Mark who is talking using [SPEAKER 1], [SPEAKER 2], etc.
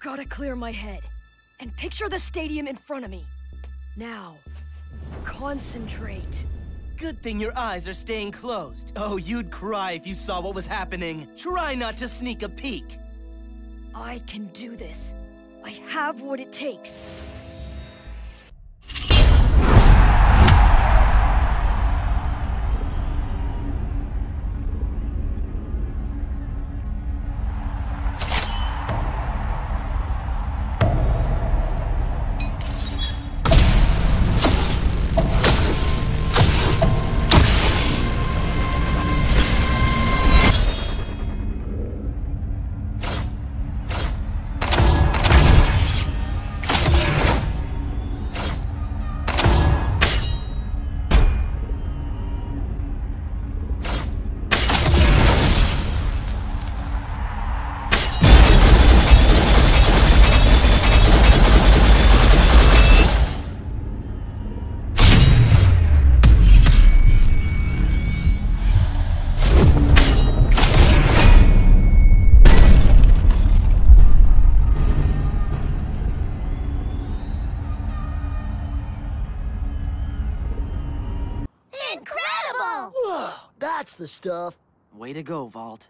[SPEAKER 1] Gotta clear my head. And picture the stadium in front of me. Now, concentrate.
[SPEAKER 2] Good thing your eyes are staying closed. Oh, you'd cry if you saw what was happening. Try not to sneak a peek.
[SPEAKER 1] I can do this. I have what it takes.
[SPEAKER 3] That's the stuff.
[SPEAKER 2] Way to go, Valt.